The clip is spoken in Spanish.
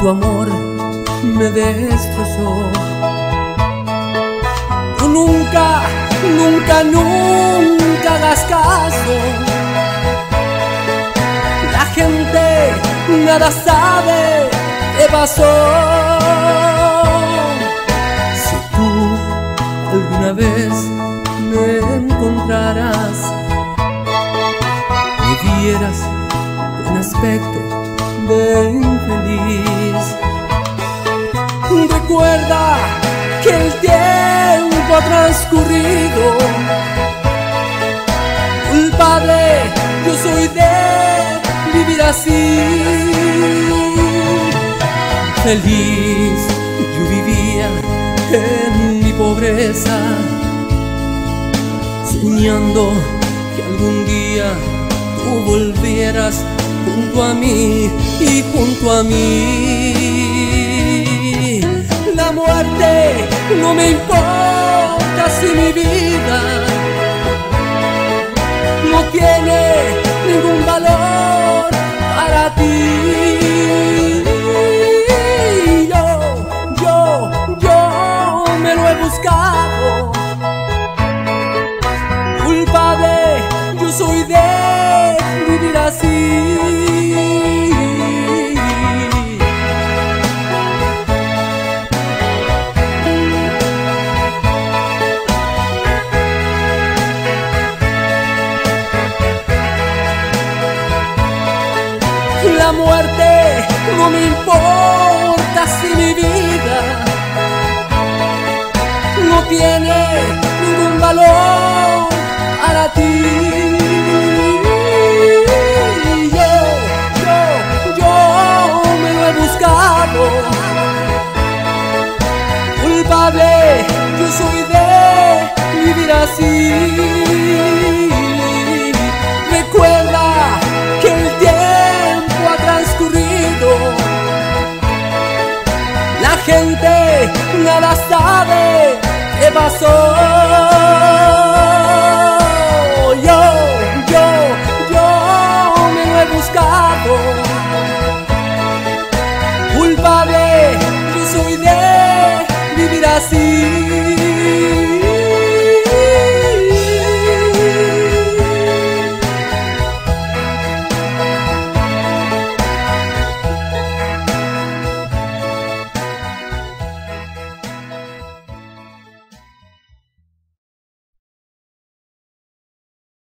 tu amor me destrozó. Tú nunca, nunca, nunca hagas caso. La gente nada sabe qué pasó. Si tú alguna vez me encontraras, me vieras un aspecto de infeliz. Recuerda que el tiempo ha transcurrido. Culpable yo soy de vivir así. Feliz yo vivía en mi pobreza, soñando que algún día tú volvieras junto a mí y junto a mí. La muerte no me importa si mi vida no tiene ningún valor para ti. Yo, yo, yo me lo he buscado. Culpable yo soy de La muerte no me importa si mi vida no tiene ningún valor para ti. Yo, yo, me lo he buscado. Culpable, yo soy de vivir así. Nada sabe qué pasó. Yo, yo, yo me lo he buscado. Culpable, yo soy de vivir así.